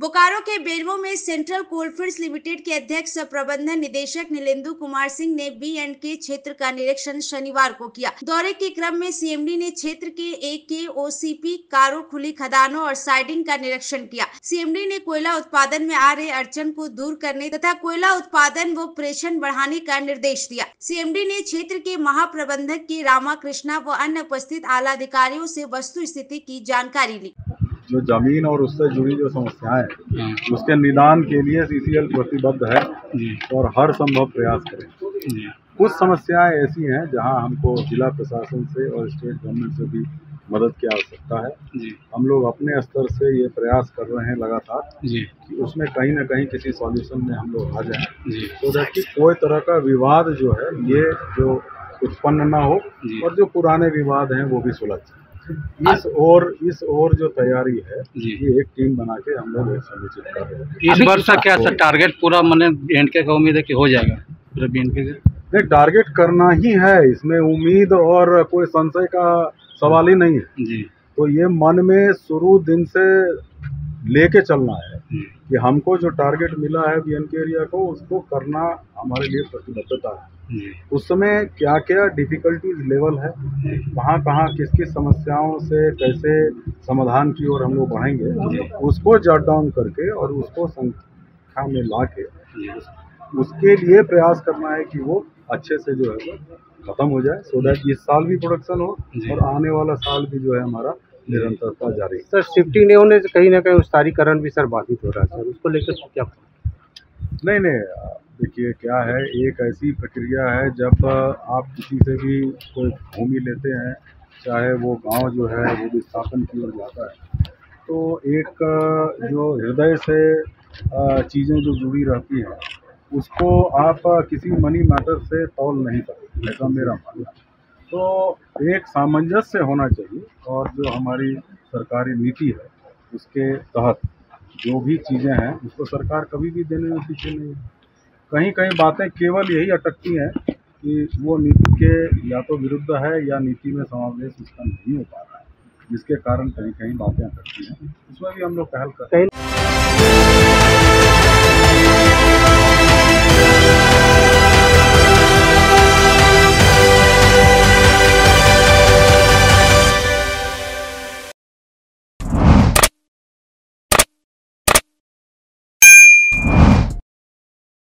बोकारो के बेरमो में central coalfields limited के अध्यक्ष, प्रबंधन निदेशक नीलेंदु कुमार सिंह ने बी एंड के क्षेत्र का निरीक्षण शनिवार को किया। दौरे के क्रम में सीएमडी ने क्षेत्र के ए, के, ओ, सी, पी, कारो, खुली खदानों और साइडिंग का निरीक्षण किया। सीएमडी ने कोयला उत्पादन में आ रहे अड़चन को दूर करने तथा कोयला उत्पादन व प्रेषण बढ़ाने का निर्देश दिया। सीएमडी ने क्षेत्र के महाप्रबंधक के रामा कृष्णा व अन्य उपस्थित आला अधिकारियों से वस्तु स्थिति की जानकारी ली। जो ज़मीन और उससे जुड़ी जो समस्याएँ हैं हाँ, उसके निदान के लिए सीसीएल प्रतिबद्ध है और हर संभव प्रयास करें। कुछ समस्याएँ ऐसी हैं जहाँ हमको जिला प्रशासन से और स्टेट गवर्नमेंट से भी मदद की आवश्यकता है। हम लोग अपने स्तर से ये प्रयास कर रहे हैं लगातार कि उसमें कहीं ना कहीं किसी सॉल्यूशन में हम लोग आ जाएँ। तो दैट कि कोई तरह का विवाद जो है ये जो उत्पन्न ना हो और जो पुराने विवाद हैं वो भी सुलझ जाए। इस और इस और जो तैयारी है जी। ये एक टीम बना के हम लोग समुचित कर रहे हैं। इस वर्ष का क्या सर टारगेट पूरा मैंने एंड के का उम्मीद है कि हो जाएगा? पूरा बी के? नहीं टारगेट करना ही है इसमें उम्मीद और कोई संशय का सवाल ही नहीं है। जी। तो ये मन में शुरू दिन से लेके चलना है कि हमको जो टारगेट मिला है बी के एरिया को उसको करना हमारे लिए प्रतिबद्धता है। उस समय क्या क्या डिफिकल्टीज लेवल है? कहाँ कहाँ किस किस समस्याओं से कैसे समाधान की ओर हम लोग बढ़ेंगे उसको जट डाउन करके और उसको संख्या में ला के उसके लिए प्रयास करना है कि वो अच्छे से जो है वो खत्म हो जाए सो दैट इस साल भी प्रोडक्शन हो और आने वाला साल भी जो है हमारा निरंतरता जारी सर शिफ्टिंग नहीं होने से कहीं ना कहीं विस्तारीकरण भी सर बाधित हो रहा है सर उसको लेकर क्या? नहीं नहीं देखिए, क्या है, एक ऐसी प्रक्रिया है जब आप किसी से भी कोई भूमि लेते हैं, चाहे वो गाँव जो है, वो विस्थापन की ओर जाता है। तो एक जो हृदय से चीज़ें जो जुड़ी रहती हैं, उसको आप किसी मनी मैटर से तौल नहीं सकते, ऐसा मेरा मानना तो एक सामंजस्य होना चाहिए, और जो हमारी सरकारी नीति है, उसके तहत जो भी चीज़ें हैं, उसको सरकार कभी भी देने में पीछे नहीं है। कहीं कहीं बातें केवल यही अटकती हैं कि वो नीति के या तो विरुद्ध है या नीति में समावेश उसका नहीं हो पा रहा है, जिसके कारण कहीं कहीं बातें अटकती हैं। उसमें भी हम लोग पहल करते कहीं